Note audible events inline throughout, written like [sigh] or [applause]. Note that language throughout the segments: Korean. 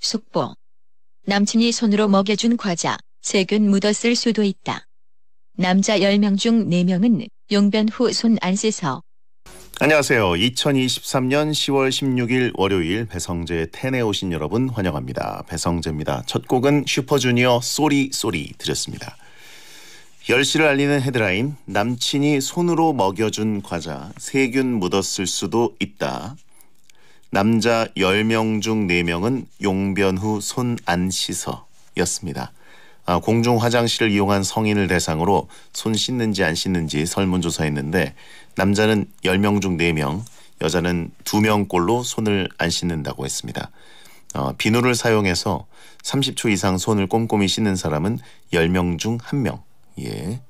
속보. 남친이 손으로 먹여준 과자, 세균 묻었을 수도 있다. 남자 10명 중 4명은 용변 후 손 안 씻어. 안녕하세요. 2023년 10월 16일 월요일 배성재 텐에 오신 여러분 환영합니다. 배성재입니다. 첫 곡은 슈퍼주니어 Sorry Sorry 드렸습니다. 10시를 알리는 헤드라인 남친이 손으로 먹여준 과자 세균 묻었을 수도 있다. 남자 10명 중 4명은 용변 후 손 안 씻어 였습니다. 아, 공중 화장실을 이용한 성인을 대상으로 손 씻는지 안 씻는지 설문조사했는데 남자는 10명 중 4명, 여자는 2명꼴로 손을 안 씻는다고 했습니다. 어, 비누를 사용해서 30초 이상 손을 꼼꼼히 씻는 사람은 10명 중 1명. 예.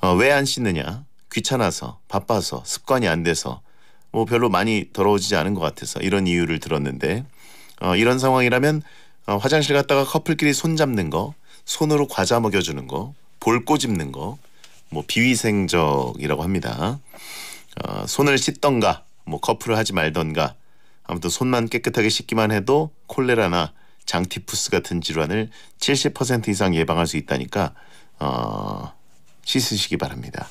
어, 왜 안 씻느냐? 귀찮아서, 바빠서, 습관이 안 돼서, 뭐 별로 많이 더러워지지 않은 것 같아서 이런 이유를 들었는데 어, 이런 상황이라면 어, 화장실 갔다가 커플끼리 손 잡는 거, 손으로 과자 먹여주는 거, 볼 꼬집는 거, 뭐 비위생적이라고 합니다. 어, 손을 씻던가, 뭐 커플을 하지 말던가, 아무튼 손만 깨끗하게 씻기만 해도 콜레라나 장티푸스 같은 질환을 70% 이상 예방할 수 있다니까 어, 씻으시기 바랍니다.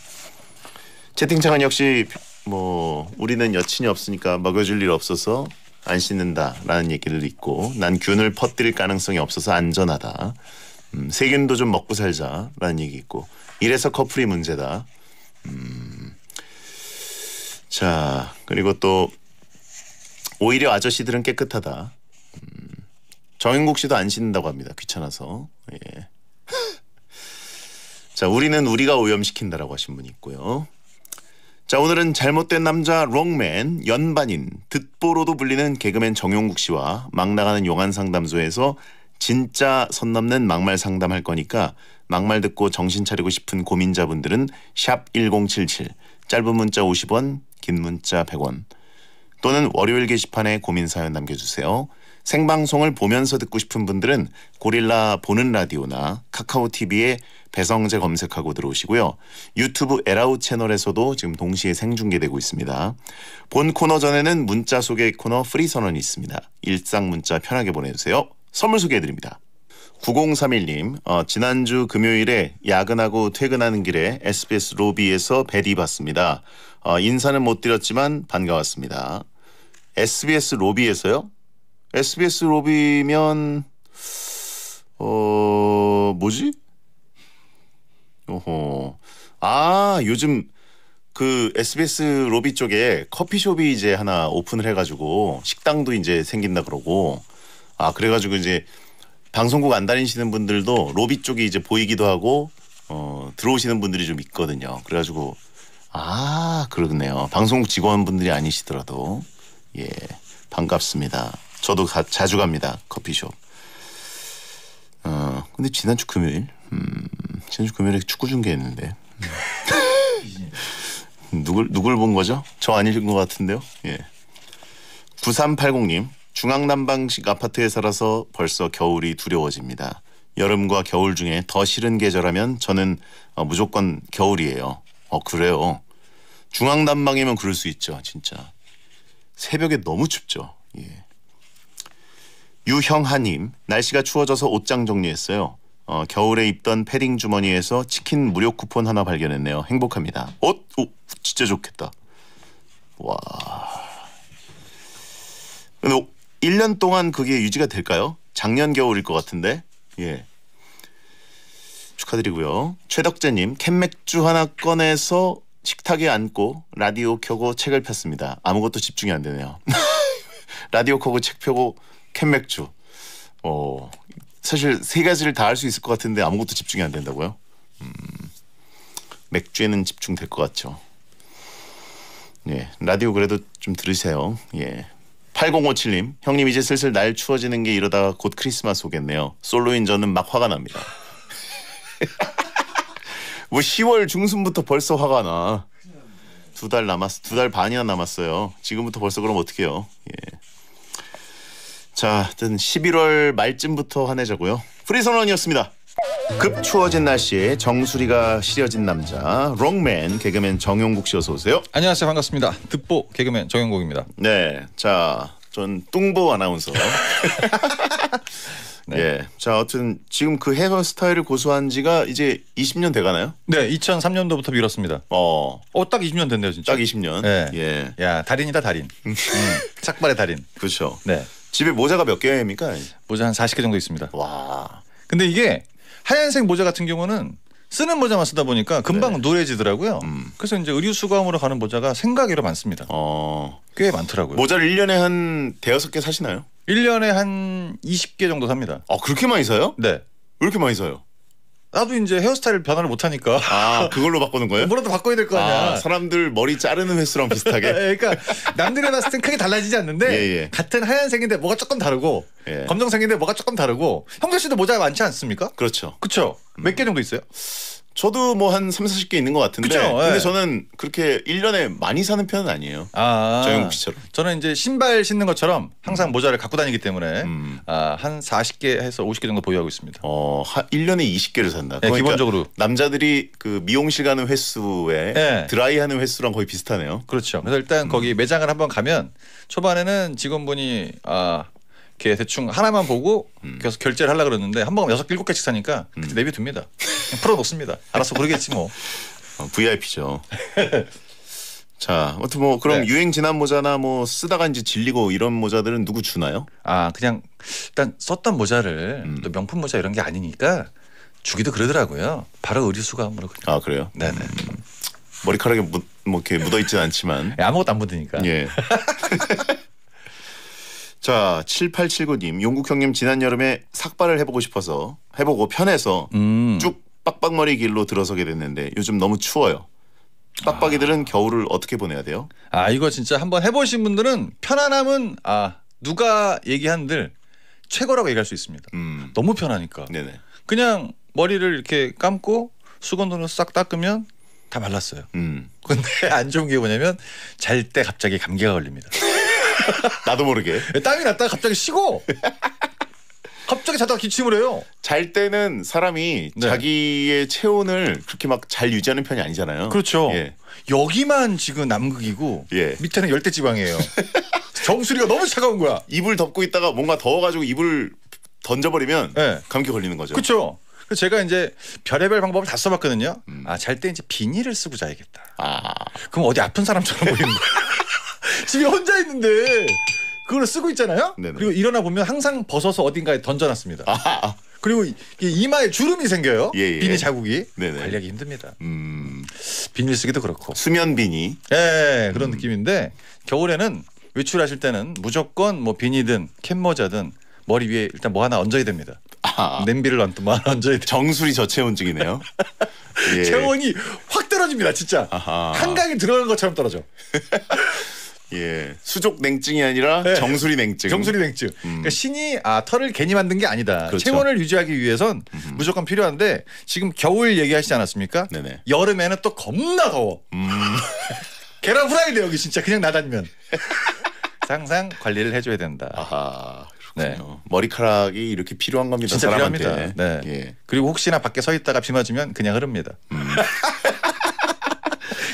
채팅창은 역시 뭐 우리는 여친이 없으니까 먹여줄 일 없어서 안 씻는다라는 얘기를 있고 난 균을 퍼뜨릴 가능성이 없어서 안전하다. 음, 세균도 좀 먹고 살자라는 얘기 있고 이래서 커플이 문제다. 음, 자 그리고 또 오히려 아저씨들은 깨끗하다. 음, 정인국 씨도 안 씻는다고 합니다. 귀찮아서. 예. [laughs] 자 우리는 우리가 오염시킨다라고 하신 분이 있고요. 자 오늘은 잘못된 남자 롱맨 연반인 듣보로도 불리는 개그맨 정용국 씨와 막 나가는 용한 상담소에서 진짜 선 넘는 막말 상담할 거니까 막말 듣고 정신 차리고 싶은 고민자분들은 샵 1077 짧은 문자 50원 긴 문자 100원 또는 월요일 게시판에 고민 사연 남겨주세요. 생방송을 보면서 듣고 싶은 분들은 고릴라 보는 라디오나 카카오 TV에 배성재 검색하고 들어오시고요. 유튜브 에라오 채널에서도 지금 동시에 생중계되고 있습니다. 본 코너 전에는 문자 소개 코너 프리 선언이 있습니다. 일상 문자 편하게 보내주세요. 선물 소개해드립니다. 9031님, 어, 지난주 금요일에 야근하고 퇴근하는 길에 SBS 로비에서 벨이 봤습니다. 어, 인사는 못 드렸지만 반가웠습니다. SBS 로비에서요? SBS 로비면 어 뭐지? 오호. 아, 요즘 그 SBS 로비 쪽에 커피숍이 이제 하나 오픈을 해가지고 식당도 이제 생긴다 그러고 아 그래가지고 이제 방송국 안 다니시는 분들도 로비 쪽이 이제 보이기도 하고 어 들어오시는 분들이 좀 있거든요. 그래가지고 아 그러네요. 방송국 직원분들이 아니시더라도 예 반갑습니다. 저도 가, 자주 갑니다 커피숍. 어 근데 지난주 금요일 음, 지난주 금요일에 축구 중계했는데 음. [laughs] 누굴 누굴 본 거죠? 저 아닐 것 같은데요. 예. 9380님 중앙난방식 아파트에 살아서 벌써 겨울이 두려워집니다. 여름과 겨울 중에 더 싫은 계절하면 저는 어, 무조건 겨울이에요. 어 그래요. 중앙난방이면 그럴 수 있죠, 진짜. 새벽에 너무 춥죠. 예. 유형하님 날씨가 추워져서 옷장 정리했어요. 어, 겨울에 입던 패딩 주머니에서 치킨 무료 쿠폰 하나 발견했네요. 행복합니다. 옷, 오, 진짜 좋겠다. 와. 근데 1년 동안 그게 유지가 될까요? 작년 겨울일 것 같은데. 예. 축하드리고요. 최덕재님 캔맥주 하나 꺼내서 식탁에 앉고 라디오 켜고 책을 폈습니다. 아무것도 집중이 안 되네요. [laughs] 라디오 켜고 책 펴고 캔맥주. 어, 사실 세 가지를 다 할 수 있을 것 같은데 아무것도 집중이 안 된다고요? 음, 맥주에는 집중될 것 같죠. 예, 라디오 그래도 좀 들으세요. 예. 8057님, 형님 이제 슬슬 날 추워지는 게 이러다가 곧 크리스마스 오겠네요. 솔로인 저는 막 화가 납니다. [laughs] 뭐 10월 중순부터 벌써 화가 나. 두 달 남았, 두 달 반이나 남았어요. 지금부터 벌써 그럼 어떡해요. 예. 자, 하여튼 11월 말쯤부터 화내자고요. 프리선언이었습니다. 급 추워진 날씨에 정수리가 시려진 남자 롱맨 개그맨 정용국 씨 어서 오세요. 안녕하세요 반갑습니다. 듣보 개그맨 정영국입니다. 네, 자, 전 뚱보 아나운서. [laughs] 자, 어쨌든 지금 그 헤어스타일을 고수한 지가 이제 20년 돼가나요? 네, 2003년도부터 밀었습니다. 어, 어, 딱 20년 됐네요, 진짜. 딱 20년. 네. 예, 야, 달인이다, 달인. 음, [laughs] 삭발의 달인. 그렇죠. 네. 집에 모자가 몇 개입니까? 모자 한 40개 정도 있습니다. 와, 근데 이게 하얀색 모자 같은 경우는 쓰는 모자만 쓰다 보니까 금방 네. 노래지더라고요. 음. 그래서 이제 의류 수거함으로 가는 모자가 생각외로 많습니다. 어, 꽤 많더라고요. 모자를 1년에 한 대여섯 개 사시나요? 1년에 한 20개 정도 삽니다. 아, 그렇게 많이 사요? 네. 왜 이렇게 많이 사요? 나도 이제 헤어스타일 변화를 못 하니까 아, 그걸로 바꾸는 거예요? 뭐라도 바꿔야 될 거 아니야. 아, 사람들 머리 자르는 횟수랑 비슷하게. [laughs] 예, 그러니까 남들이 봤을 땐 크게 달라지지 않는데 예, 예. 같은 하얀색인데 뭐가 조금 다르고 예. 검정색인데 뭐가 조금 다르고 형조 씨도 모자가 많지 않습니까? 그렇죠. 그렇죠. 몇 개 정도 있어요? 저도 뭐 한 3, 40개 있는 것 같은데. 그쵸, 근데 예. 저는 그렇게 1년에 많이 사는 편은 아니에요. 아, 정영국 씨처럼. 저는 이제 신발 신는 것처럼 항상 모자를 갖고 다니기 때문에 음. 아, 한 40개 해서 50개 정도 보유하고 있습니다. 어, 한 1년에 20개를 산다. 네, 기본적으로. 남자들이 그 미용실 가는 횟수에 네. 드라이 하는 횟수랑 거의 비슷하네요. 그렇죠. 그래서 일단 거기 매장을 한번 가면 초반에는 직원분이 아, 이렇게 대충 하나만 보고 계속 결제를 하려 그러는데 한 번에 여섯 일곱 개씩 사니까 그때 내비 둡니다. 그냥 풀어 놓습니다. 알아서 모르겠지 뭐. [laughs] 어, VIP죠. [laughs] 자, 아무튼 뭐 그럼 네. 유행 지난 모자나 뭐 쓰다가 이제 질리고 이런 모자들은 누구 주나요? 아 그냥 일단 썼던 모자를 음. 또 명품 모자 이런 게 아니니까 주기도 그러더라고요. 바로 의류수거함으로 그냥. 아, 그래요? 네네. 머리카락에 묻, 뭐 이렇게 묻어 있진 않지만. 예, 아무것도 안 묻으니까. 예. [laughs] 자, 7879님, 용국 형님 지난 여름에 삭발을 해보고 싶어서 해보고 편해서 음. 쭉 빡빡머리 길로 들어서게 됐는데 요즘 너무 추워요. 빡빡이들은 겨울을 어떻게 보내야 돼요? 아 이거 진짜 한번 해보신 분들은 편안함은 아 누가 얘기한들 최고라고 얘기할 수 있습니다. 음, 너무 편하니까. 네네. 그냥 머리를 이렇게 감고 수건으로 싹 닦으면 다 말랐어요. 음, 근데 안 좋은 게 뭐냐면 잘 때 갑자기 감기가 걸립니다. [laughs] 나도 모르게 땀이 났다가 갑자기 쉬고 갑자기 자다가 기침을 해요. 잘 때는 사람이 네. 자기의 체온을 그렇게 막 잘 유지하는 편이 아니잖아요. 그렇죠. 예. 여기만 지금 남극이고 예. 밑에는 열대 지방이에요. [laughs] 정수리가 너무 차가운 거야. 이불 덮고 있다가 뭔가 더워가지고 이불 던져버리면 네. 감기 걸리는 거죠. 그렇죠. 그래서 제가 이제 별의별 방법을 다 써봤거든요. 음. 아잘 때 이제 비닐을 쓰고 자야겠다. 아, 그럼 어디 아픈 사람처럼 보이는 거야. [laughs] 집에 혼자 있는데 그걸 쓰고 있잖아요. 네네. 그리고 일어나 보면 항상 벗어서 어딘가에 던져놨습니다. 아, 아. 그리고 이- 이 이마에 주름이 생겨요. 예, 예. 비닐 자국이 네네. 관리하기 힘듭니다. 음, 비닐 쓰기도 그렇고. 수면 비니. 예, 음. 그런 느낌인데 겨울에는 외출하실 때는 무조건 뭐 비니든 캔모자든 머리 위에 일단 뭐 하나 얹어야 됩니다. 아, 냄비를 얹든 뭐 하나 얹어야 돼. 정수리 저체온증이네요. 예. [laughs] 체온이 확 떨어집니다, 진짜. 아하. 한강에 들어간 것처럼 떨어져. [laughs] 예, 수족 냉증이 아니라 네. 정수리 냉증. 정수리 냉증. 그러니까 신이 아 털을 괜히 만든 게 아니다. 음. 그렇죠. 체온을 유지하기 위해선 무조건 필요한데 지금 겨울 얘기하시지 않았습니까? 네네. 여름에는 또 겁나 더워. 음, [laughs] 계란 후라이돼 여기 진짜 그냥 나다니면. [laughs] 항상 관리를 해줘야 된다. 아하. 네. 머리카락이 이렇게 필요한 겁니다. 진짜 사람한테. 필요합니다. 네. 예. 그리고 혹시나 밖에 서 있다가 비 맞으면 그냥 흐릅니다. 음. [laughs]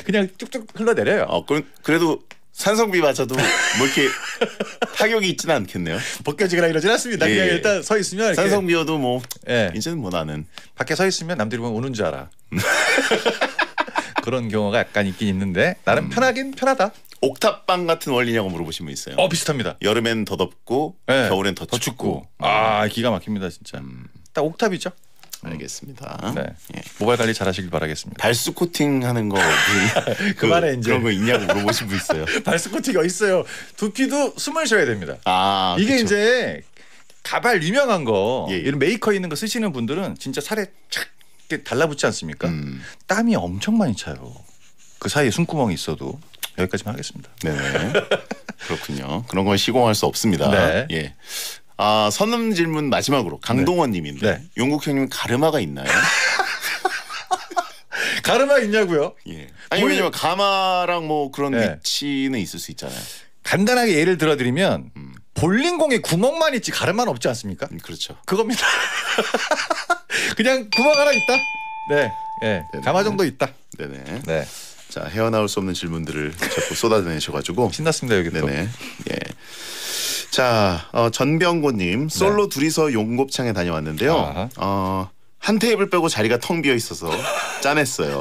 그냥 쭉쭉 흘러내려요. 어, 그, 그래도 산성비 맞아도 뭐 이렇게 [laughs] 타격이 있지는 않겠네요. 벗겨지거나 이러진 않습니다. 예, 그냥 예. 일단 서 있으면 이렇게 산성비여도 뭐 예. 이제는 뭐 나는 밖에 서 있으면 남들이 보면 우는 줄 알아. [laughs] 그런 경우가 약간 있긴 있는데 나름 편하긴 편하다. 옥탑방 같은 원리냐고 물어보신 분 있어요. 어 비슷합니다. 여름엔 더 덥고 네. 겨울엔 더, 더 춥고. 춥고. 아 기가 막힙니다 진짜. 딱 옥탑이죠. 알겠습니다. 네. 예. 모발 관리 잘하시길 바라겠습니다. 발수 코팅 하는 거 [laughs] [laughs] 그, 그만해, 이제. 그런 거 있냐고 물어보신 분 있어요. [laughs] 발스코팅이 어디 있어요? 두피도 숨을 쉬어야 됩니다. 아 이게 그쵸. 이제 가발 유명한 거 예, 예. 이런 메이커 있는 거 쓰시는 분들은 진짜 살에 착 이렇게 달라붙지 않습니까? 음, 땀이 엄청 많이 차요. 그 사이에 숨구멍이 있어도 여기까지만 하겠습니다. 네네 그렇군요. 그런 건 시공할 수 없습니다. 네. 예. 아 선음 질문 마지막으로 강동원님인데 네. 용국 형님 가르마가 있나요? [laughs] 가르마 있냐고요? 예. 아니 뭘- 왜냐면 가마랑 뭐 그런 네. 위치는 있을 수 있잖아요. 간단하게 예를 들어드리면 음. 볼링공에 구멍만 있지 가르마는 없지 않습니까? 음, 그렇죠. 그겁니다. [laughs] 그냥 구멍 하나 있다. 네, 예, 네네. 가마 정도 있다. 네네. 네, 자 헤어나올 수 없는 질문들을 자꾸 쏟아내셔가지고 [laughs] 신났습니다 여기 또. 네네. 예. 자, 어, 전병고님 솔로 둘이서 용곱창에 다녀왔는데요. 네. 아하. 어, 한 테이블 빼고 자리가 텅 비어 있어서 짠했어요.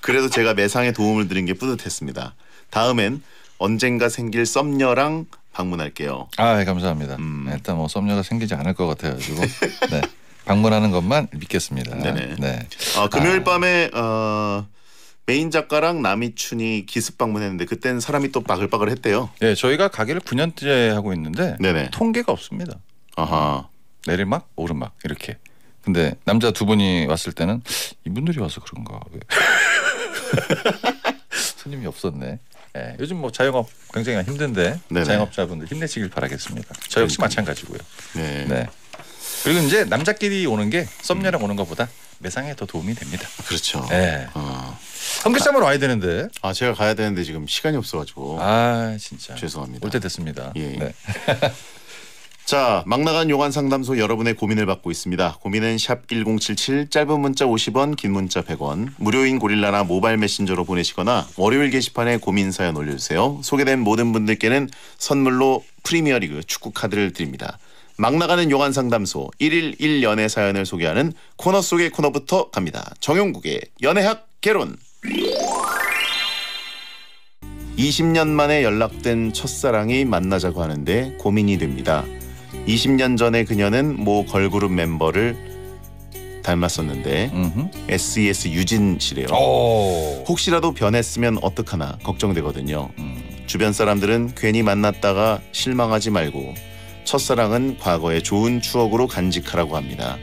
그래도 제가 매상에 도움을 드린 게 뿌듯했습니다. 다음엔 언젠가 생길 썸녀랑 방문할게요. 아, 예, 감사합니다. 음. 일단 뭐 썸녀가 생기지 않을 것 같아가지고 네. 방문하는 것만 믿겠습니다. 네네. 네. 어, 금요일 밤에 어, 메인 작가랑 남이춘이 기습 방문했는데 그땐 사람이 또 바글바글 했대요. 예, 저희가 가게를 9년째 하고 있는데 네네. 통계가 없습니다. 아하. 내리막 오르막 이렇게. 근데 남자 두 분이 왔을 때는 이분들이 와서 그런가 왜? [laughs] 손님이 없었네. 예, 요즘 뭐 자영업 굉장히 힘든데 네네. 자영업자분들 힘내시길 바라겠습니다. 저 역시 마찬가지고요. 네. 네. 그리고 이제 남자끼리 오는 게 썸녀랑 오는 것보다 매상에 더 도움이 됩니다. 그렇죠. 예. 어. 성교쌈으로 와야 되는데. 아 제가 가야 되는데 지금 시간이 없어가지고 아 진짜. 죄송합니다. 올 때 됐습니다. 예. 네. [laughs] 자, 막 나간 요관 상담소 여러분의 고민을 받고 있습니다. 고민은 샵 1077 짧은 문자 50원, 긴 문자 100원. 무료인 고릴라나 모바일 메신저로 보내시거나 월요일 게시판에 고민 사연 올려 주세요. 소개된 모든 분들께는 선물로 프리미어리그 축구 카드를 드립니다. 막 나가는 요관 상담소 1일 1연애 사연을 소개하는 코너 속의 코너부터 갑니다. 정용국의 연애학 개론. 20년 만에 연락된 첫사랑이 만나자고 하는데 고민이 됩니다. 20년 전에 그녀는 모 걸그룹 멤버를 닮았었는데 음흠. SES 유진 씨래요. 오. 혹시라도 변했으면 어떡하나 걱정되거든요. 음. 주변 사람들은 괜히 만났다가 실망하지 말고 첫사랑은 과거의 좋은 추억으로 간직하라고 합니다.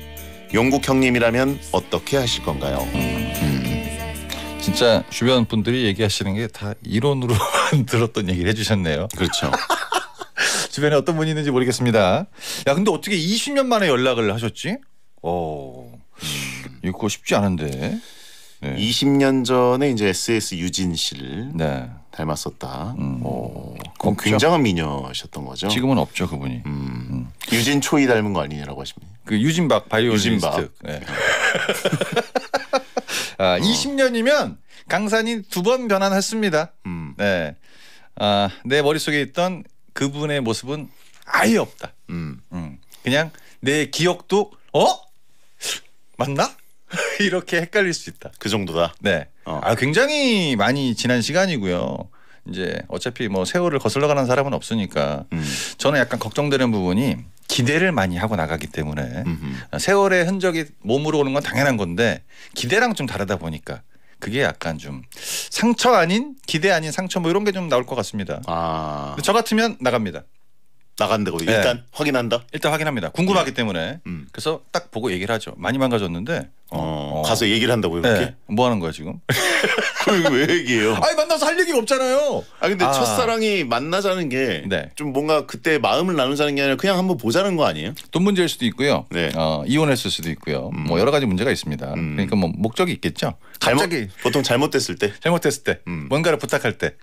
용국 형님이라면 어떻게 하실 건가요? 진짜 주변 분들이 얘기하시는 게 다 이론으로 [laughs] 들었던 얘기를 해주셨네요. 그렇죠. [laughs] 주변에 어떤 분이 있는지 모르겠습니다. 야 근데 어떻게 20년 만에 연락을 하셨지? 어. 이거 쉽지 않은데. 네. 20년 전에 이제 SES 유진 씨를 네. 닮았었다. 음. 오, 그럼 없죠. 굉장한 미녀셨던 거죠. 지금은 없죠 그분이. 음, 유진 초이 닮은 거 아니냐라고 하십니다. 그 유진박 바이올리니스트. 유진박. 네. [laughs] 아, 20년이면 강산이 두 번 변환했습니다. 음, 네. 아, 내 머릿속에 있던 그분의 모습은 아예 없다. 음, 음. 그냥 내 기억도 어? 맞나? [laughs] 이렇게 헷갈릴 수 있다. 그 정도다. 네. 어. 아, 굉장히 많이 지난 시간이고요. 이제 어차피 뭐 세월을 거슬러 가는 사람은 없으니까 음, 저는 약간 걱정되는 부분이 기대를 많이 하고 나가기 때문에 음, 세월의 흔적이 몸으로 오는 건 당연한 건데 기대랑 좀 다르다 보니까 그게 약간 좀 상처 아닌 기대 아닌 상처 뭐 이런 게 좀 나올 것 같습니다. 아 저 같으면 나갑니다. 나간다고 네. 일단 확인한다. 일단 확인합니다. 궁금하기 때문에 음. 그래서 딱 보고 얘기를 하죠. 많이 망가졌는데 어, 어. 가서 얘기를 한다고 이렇게. 네. 뭐 하는 거야 지금? [laughs] 그걸 왜 얘기해요? 아니 만나서 할 얘기가 없잖아요. 아 근데 아. 첫사랑이 만나자는 게좀 네. 뭔가 그때 마음을 나누자는 게 아니라 그냥 한번 보자는 거 아니에요? 돈 문제일 수도 있고요. 네. 어, 이혼했을 수도 있고요. 뭐 여러 가지 문제가 있습니다. 음. 그러니까 뭐 목적이 있겠죠. 잘못 갑자기 보통 잘못됐을 때. 잘못했을 때 음. 뭔가를 부탁할 때.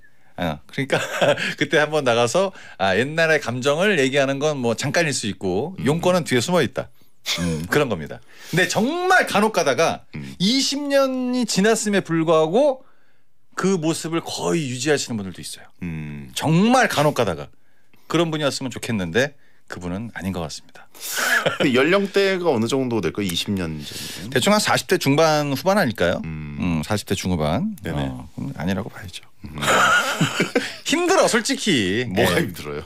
아, 그러니까 [laughs] 그때 한번 나가서 아, 옛날의 감정을 얘기하는 건 뭐 잠깐일 수 있고 음. 용건은 뒤에 숨어 있다. 음, 그런 겁니다. 근데 정말 간혹 가다가 음. 20년이 지났음에 불구하고 그 모습을 거의 유지하시는 분들도 있어요. 음. 정말 간혹 가다가 그런 분이었으면 좋겠는데 그분은 아닌 것 같습니다. 연령대가 어느 정도 될까요? 20년 전이면. 대충 한 40대 중반 후반 아닐까요? 음. 음, 40대 중후반. 네네. 어, 아니라고 봐야죠. [laughs] 힘들어 솔직히. 뭐가 예. 힘들어요?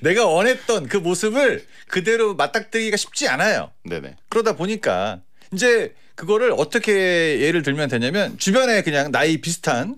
내가 원했던 그 모습을 그대로 맞닥뜨리기가 쉽지 않아요. 네네. 그러다 보니까 이제 그거를 어떻게 예를 들면 되냐면 주변에 그냥 나이 비슷한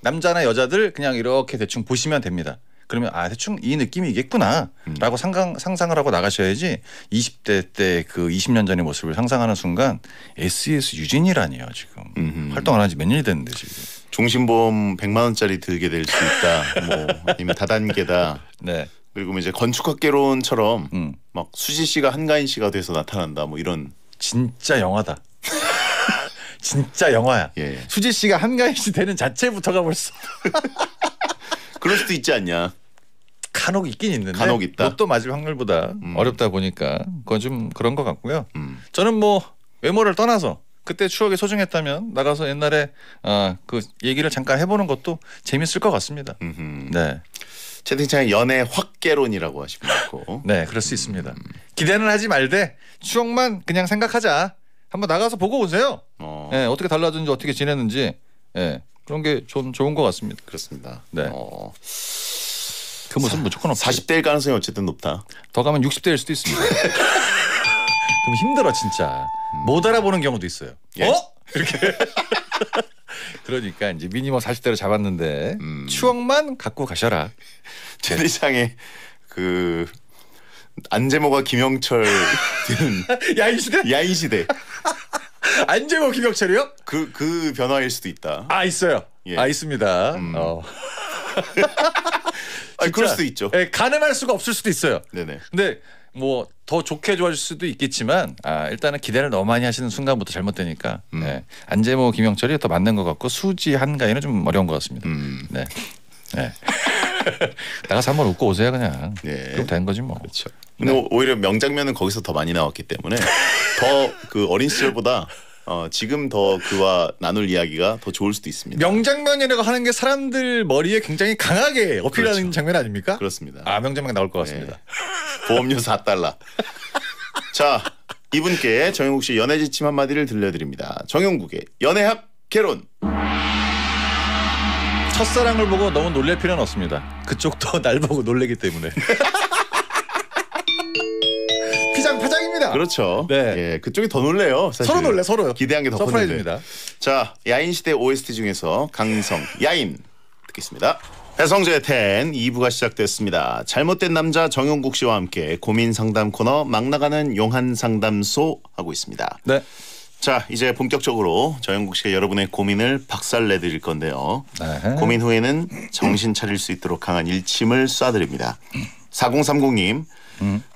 남자나 여자들 그냥 이렇게 대충 보시면 됩니다. 그러면 아 대충 이 느낌이겠구나라고 음. 상상, 상상을 하고 나가셔야지 20대 때 그 20년 전의 모습을 상상하는 순간 SES 유진이라니요 지금 음흠. 활동 안 한 지 몇 년이 됐는데 지금 종신보험 100만 원짜리 들게 될 수 있다. 뭐 아니면 다단계다. [laughs] 네 그리고 뭐 이제 건축학개론처럼 음. 막 수지 씨가 한가인 씨가 돼서 나타난다. 뭐 이런 진짜 영화다 [laughs] 진짜 영화야 예. 수지 씨가 한가인 씨 되는 자체부터가 벌써 [laughs] 그럴 수도 있지 않냐. 간혹 있긴 있는데 간혹 있다? 로또 맞을 확률보다 음. 어렵다 보니까 그건 좀 그런 것 같고요. 음. 저는 뭐 외모를 떠나서 그때 추억이 소중했다면 나가서 옛날에 아, 그 얘기를 잠깐 해보는 것도 재밌을 것 같습니다. 음흠. 네. 채팅창에 연애 확개론이라고 하시고 있고. [laughs] 네, 그럴 수 있습니다. 기대는 하지 말되 추억만 그냥 생각하자. 한번 나가서 보고 오세요. 어, 예, 어떻게 달라졌는지 어떻게 지냈는지 예, 그런 게 좋은 좋은 것 같습니다. 그렇습니다. 네. 어, 그 모습 무조건 없어. 40대일 가능성이 어쨌든 높다. 더 가면 60대일 수도 있습니다. [laughs] 그럼 힘들어 진짜. 못 알아보는 경우도 있어요. 예? 어? 이렇게. [laughs] 그러니까 이제 미니멈 40대로 잡았는데 음. 추억만 갖고 가셔라. [laughs] 채팅창에 그 안재모가 김영철 [laughs] 되는 야이 시대 야인 시대 안재모 김혁철이요? 그 그 변화일 수도 있다. 아 있어요. 예. 아 있습니다. 음. 어. 아니, 그럴 수도 있죠. 예, 가늠할 수가 없을 수도 있어요. 네네. 근데 뭐 더 좋게 좋아질 수도 있겠지만 아 일단은 기대를 너무 많이 하시는 순간부터 잘못되니까 음. 예. 안재모 김영철이 더 맞는 것 같고 수지 한가위는 좀 어려운 것 같습니다. 음. 네. 네. [laughs] 나가서 한번 웃고 오세요 그냥. 예. 그럼 된 거지 뭐. 그렇죠. 근데 오- 오히려 명장면은 거기서 더 많이 나왔기 때문에 더 그 어린 시절보다 어, 지금 더 그와 나눌 이야기가 더 좋을 수도 있습니다. 명장면이라고 하는 게 사람들 머리에 굉장히 강하게 어필하는 그렇죠. 장면 아닙니까? 그렇습니다. 아 명장면 나올 것 같습니다. [laughs] 보험료 4달러. 자, 이분께 정영국 씨 연애 지침 한마디를 들려드립니다. 정영국의 연애학 개론. 첫사랑을 보고 너무 놀랄 필요는 없습니다. 그쪽도 [laughs] 날 보고 놀래기 때문에. [laughs] 그렇죠. 네. 예, 그쪽이 더 놀래요. 사실. 서로 놀래 서로요. 기대한 게 더 컸는데. surprise입니다. 자, 야인 시대 OST 중에서 강성 야인 듣겠습니다. 배성재의 텐 2부가 시작됐습니다. 잘못된 남자 정용국 씨와 함께 고민 상담 코너 막 나가는 용한 상담소 하고 있습니다. 네. 자, 이제 본격적으로 정용국 씨가 여러분의 고민을 박살 내 드릴 건데요. 네. 고민 후에는 정신 차릴 수 있도록 강한 일침을 쏴드립니다. 4030님,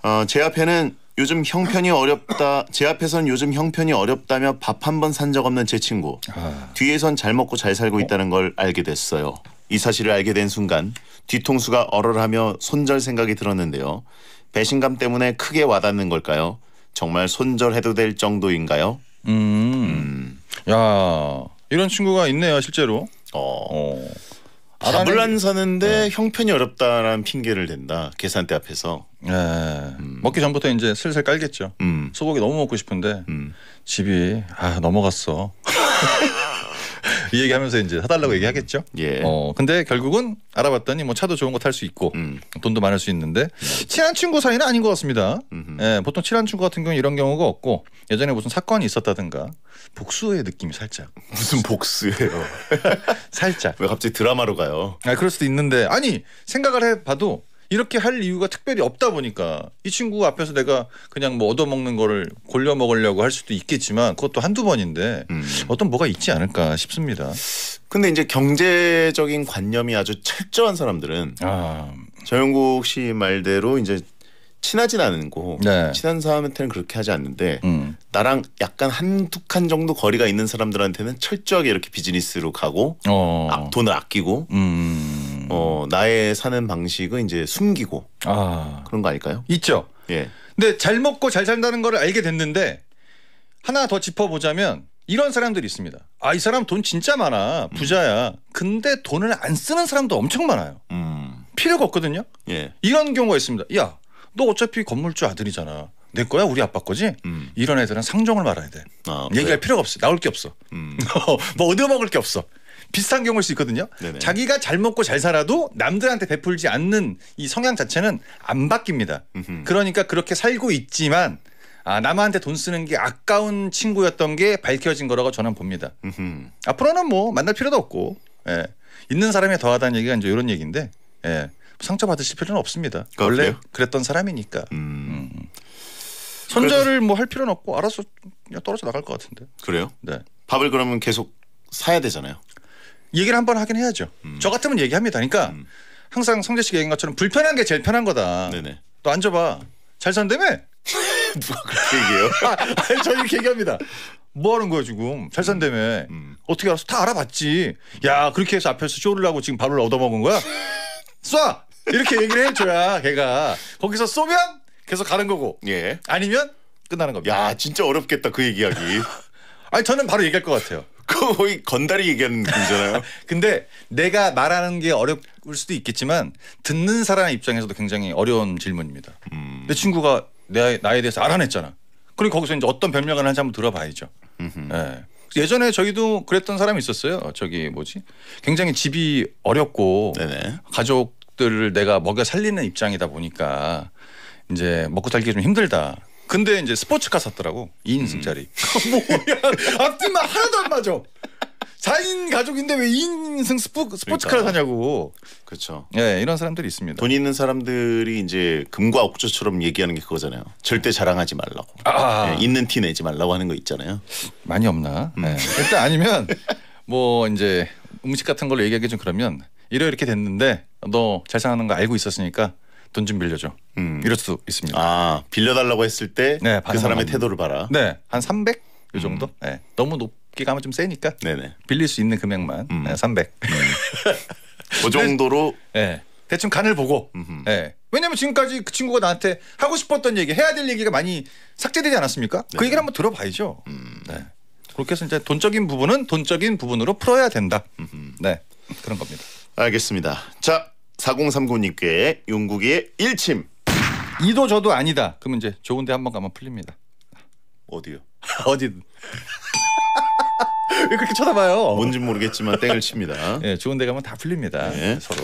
어, 제 앞에는 요즘 형편이 어렵다. 제 앞에선 요즘 형편이 어렵다며 밥 한 번 산 적 없는 제 친구. 아. 뒤에선 잘 먹고 잘 살고 있다는 걸 알게 됐어요. 이 사실을 알게 된 순간 뒤통수가 얼얼하며 손절 생각이 들었는데요. 배신감 때문에 크게 와닿는 걸까요? 정말 손절해도 될 정도인가요? 음. 야 이런 친구가 있네요 실제로. 어. 어. 밥을 사는데 형편이 어렵다라는 핑계를 댄다. 계산대 앞에서. 네. 먹기 전부터 이제 슬슬 깔겠죠. 음. 소고기 너무 먹고 싶은데 음. 집이 아 넘어갔어. [laughs] 이 얘기하면서 이제 사달라고 얘기하겠죠. 예. 어 근데 결국은 알아봤더니 뭐 차도 좋은 거 탈 수 있고 음. 돈도 많을 수 있는데 친한 친구 사이는 아닌 것 같습니다. 음흠. 예, 보통 친한 친구 같은 경우는 이런 경우가 없고 예전에 무슨 사건이 있었다든가 복수의 느낌이 살짝 [laughs] 무슨 복수예요? [laughs] 살짝 왜 갑자기 드라마로 가요? 아 그럴 수도 있는데 아니 생각을 해봐도 이렇게 할 이유가 특별히 없다 보니까 이 친구 앞에서 내가 그냥 뭐 얻어먹는 거를 골려 먹으려고 할 수도 있겠지만 그것도 한두 번인데 음. 어떤 뭐가 있지 않을까 싶습니다. 근데 이제 경제적인 관념이 아주 철저한 사람들은 아 정영국 씨 말대로 이제 친하진 않고 네. 친한 사람한테는 그렇게 하지 않는데 음. 나랑 약간 한두 칸 정도 거리가 있는 사람들한테는 철저하게 이렇게 비즈니스로 가고 어. 아, 돈을 아끼고 음. 어, 나의 사는 방식은 이제 숨기고 아 그런 거 아닐까요? 있죠. 예. 근데 잘 먹고 잘 산다는 걸 알게 됐는데 하나 더 짚어보자면 이런 사람들이 있습니다. 아 이 사람 돈 진짜 많아 부자야. 근데 돈을 안 쓰는 사람도 엄청 많아요. 음. 필요가 없거든요. 예. 이런 경우가 있습니다. 야 너 어차피 건물주 아들이잖아. 내 거야 우리 아빠 거지. 음. 이런 애들은 상종을 말아야 돼. 아, 얘기할 그래요? 필요가 없어. 나올 게 없어. 음. [laughs] 뭐 얻어먹을 게 없어. 비슷한 경우일 수 있거든요. 네네. 자기가 잘 먹고 잘 살아도 남들한테 베풀지 않는 이 성향 자체는 안 바뀝니다. 음흠. 그러니까 그렇게 살고 있지만 아, 남한테 돈 쓰는 게 아까운 친구였던 게 밝혀진 거라고 저는 봅니다. 음흠. 앞으로는 뭐 만날 필요도 없고 예. 있는 사람이 더하다는 얘기가 이제 이런 얘기인데 예. 상처 받으실 필요는 없습니다. 아, 원래 그래요? 그랬던 사람이니까 음. 손절을 뭐 할 필요는 없고 알아서 그냥 떨어져 나갈 것 같은데. 그래요? 네. 밥을 그러면 계속 사야 되잖아요. 얘기를 한번 하긴 해야죠. 저 같으면 얘기합니다. 그러니까 음. 항상 성재 씨가 얘기한 것처럼 불편한 게 제일 편한 거다. 네네. 너 앉아봐. 잘 산다며? [laughs] 누가 그렇게 얘기해요? 아, 저 이렇게 얘기합니다. 뭐 하는 거야 지금? 잘 산다며. 음. 어떻게 알았어? 다 알아봤지. 야 그렇게 해서 앞에서 쇼를 하고 지금 밥을 얻어먹은 거야? 쏴! 이렇게 얘기를 해줘야 걔가 거기서 쏘면 계속 가는 거고 예. 아니면 끝나는 겁니다. 야 진짜 어렵겠다 그 얘기하기. [laughs] 아니 저는 바로 얘기할 것 같아요. 그거 거의 건달이 얘기하는 거잖아요. [laughs] 근데 내가 말하는 게 어렵 수도 있겠지만 듣는 사람의 입장에서도 굉장히 어려운 질문입니다. 음. 내 친구가 내 나에 대해서 알아냈잖아. 그리고 거기서 이제 어떤 별명을 하는지 한번 들어봐야죠. 예. 예전에 저희도 그랬던 사람이 있었어요. 저기 뭐지? 굉장히 집이 어렵고 네네. 가족들을 내가 먹여 살리는 입장이다 보니까 이제 먹고 살기가 좀 힘들다. 근데 이제 스포츠카 샀더라고. 2인승짜리. [laughs] 뭐야. 앞뒤만 하나도 안 맞아. 4인 가족인데 왜 2인승 스포, 스포츠카를 그러니까. 사냐고. 그렇죠. 예, 이런 사람들이 있습니다. 돈 있는 사람들이 이제 금과 옥조처럼 얘기하는 게 그거잖아요. 절대 자랑하지 말라고. 아. 예, 있는 티 내지 말라고 하는 거 있잖아요. 많이 없나? 음. 예. 일단 아니면 뭐 이제 음식 같은 걸로 얘기하기 좀 그러면 이러 이렇게 됐는데 너 잘 사는 거 알고 있었으니까 돈 좀 빌려줘. 음. 이럴 수도 있습니다. 아 빌려달라고 했을 때 그 네, 반응은 사람의. 태도를 봐라. 네, 한 300? 이 정도? 네. 너무 높게 가면 좀 세니까 네네. 빌릴 수 있는 금액만 음. 네, 300. 그 정도로 네. 대충 간을 보고. 음흠. 네. 왜냐면 지금까지 그 친구가 나한테 하고 싶었던 얘기, 해야 될 얘기가 많이 삭제되지 않았습니까? 그 얘기를 한번 들어봐야죠. 네. 그렇게 해서 이제 돈적인 부분은 돈적인 부분으로 풀어야 된다. 네. 그런 겁니다. 알겠습니다. 자 4039님께 용국이의 일침 이도 저도 아니다. 그러면 이제 좋은데 한번 가면 풀립니다. 어디요? [laughs] 어디든. [laughs] 왜 그렇게 쳐다봐요? 뭔진 모르겠지만 땡을 칩니다. 예, 좋은 데 가면 다 풀립니다. 네. 서로.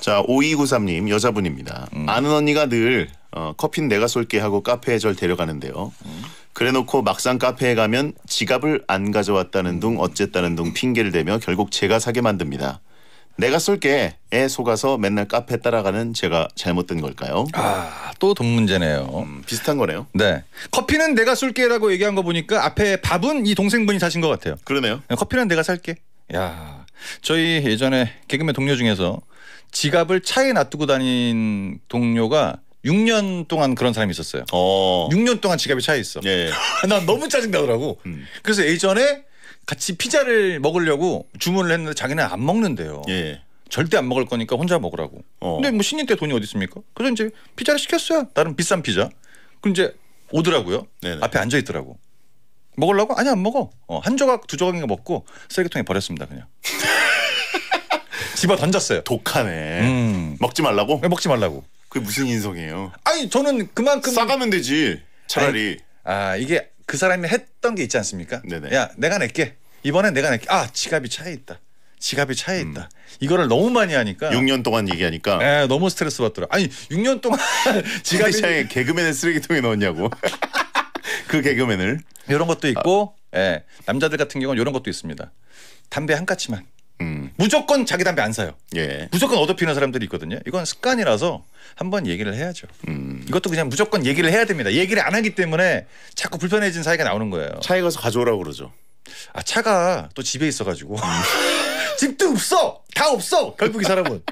자 5293님 여자분입니다. 음. 아는 언니가 늘 어, 커피는 내가 쏠게 하고 카페에 절 데려가는데요. 음. 그래놓고 막상 카페에 가면 지갑을 안 가져왔다는 둥 어쨌다는 둥 핑계를 대며 결국 제가 사게 만듭니다. 내가 쏠게 에 속아서 맨날 카페 따라가는 제가 잘못된 걸까요? 아, 또 돈 문제네요. 음, 비슷한 거네요. 네. 커피는 내가 쏠게라고 얘기한 거 보니까 앞에 밥은 이 동생분이 사신 것 같아요. 그러네요. 커피는 내가 살게. 야, 저희 예전에 개그맨 동료 중에서 지갑을 차에 놔두고 다닌 동료가 6년 동안 그런 사람이 있었어요. 어. 6년 동안 지갑이 차에 있어. 예. [laughs] 난 너무 짜증 나더라고. 음. 그래서 예전에 같이 피자를 먹으려고 주문을 했는데 자기는 안 먹는데요. 예. 절대 안 먹을 거니까 혼자 먹으라고. 어. 근데 뭐 신인 때 돈이 어디 있습니까? 그래서 이제 피자를 시켰어요. 다른 비싼 피자. 그럼 이제 오더라고요. 네네. 앞에 앉아 있더라고. 먹으려고? 아니 안 먹어. 어, 한 조각 두 조각인가 먹고 쓰레기통에 버렸습니다 그냥. [laughs] 집어 던졌어요. 독하네. 음. 먹지 말라고? 왜 먹지 말라고? 그게 무슨 인성이에요? 아니 저는 그만큼 싸가면 되지. 차라리. 아 이게 그 사람이 했던 게 있지 않습니까? 네네. 야 내가 낼게. 이번엔 내가 낼게. 아 지갑이 차에 있다. 지갑이 차에 음. 있다. 이거를 너무 많이 하니까 6년 동안 얘기하니까 에, 너무 스트레스 받더라. 아니 6년 동안 [laughs] 지갑이 지갑이 개그맨을 쓰레기통에 넣었냐고. [laughs] 그 개그맨을. 이런 것도 있고 예, 남자들 같은 경우는 이런 것도 있습니다. 담배 한 까치만 음. 무조건 자기 담배 안 사요. 예. 무조건 얻어 피는 사람들이 있거든요. 이건 습관이라서 한번 얘기를 해야죠. 음. 이것도 그냥 무조건 얘기를 해야 됩니다. 얘기를 안 하기 때문에 자꾸 불편해진 사이가 나오는 거예요. 차에 가서 가져오라고 그러죠. 아 차가 또 집에 있어가지고 음. [laughs] 집도 없어 다 없어 결국 이 사람은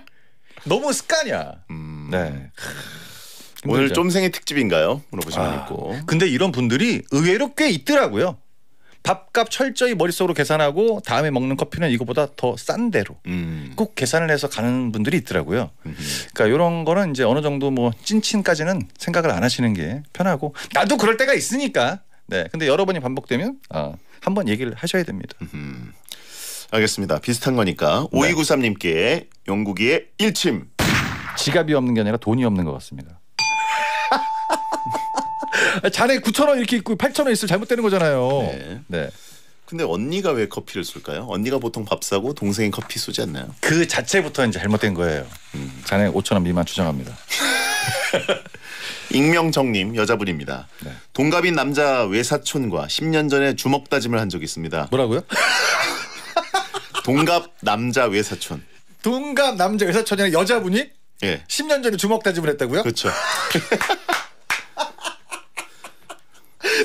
너무 습관이야. 음. 네. 오늘 힘들죠. 쫌생이 특집인가요? 물어보시면 아, 있고. 근데 이런 분들이 의외로 꽤 있더라고요. 밥값 철저히 머릿속으로 계산하고 다음에 먹는 커피는 이거보다 더싼 데로 음. 꼭 계산을 해서 가는 분들이 있더라고요. 그러니까 이런 거는 이제 어느 정도 뭐 찐친까지는 생각을 안 하시는 게 편하고 나도 그럴 때가 있으니까. 네. 근데 여러 번이 반복되면 어, 한번 얘기를 하셔야 됩니다. 음. 알겠습니다. 비슷한 거니까 네. 5293님께 영국이의 일침. 지갑이 없는 게 아니라 돈이 없는 것 같습니다. [laughs] 자네 9천 원 이렇게 있고 8천 원 있으면 잘못되는 거잖아요. 네. 네. 근데 언니가 왜 커피를 쏠까요? 언니가 보통 밥 사고 동생이 커피 쏘지 않나요? 그 자체부터 이제 잘못된 거예요. 자네 5천 원 미만 주장합니다. [laughs] 익명정님 여자분입니다. 네. 동갑인 남자 외사촌과 10년 전에 주먹 다짐을 한 적이 있습니다. 뭐라고요? [laughs] 동갑 남자 외사촌. 동갑 남자 회사촌이랑 여자분이 예. 10년 전에 주먹 다짐을 했다고요? 그렇죠. [laughs]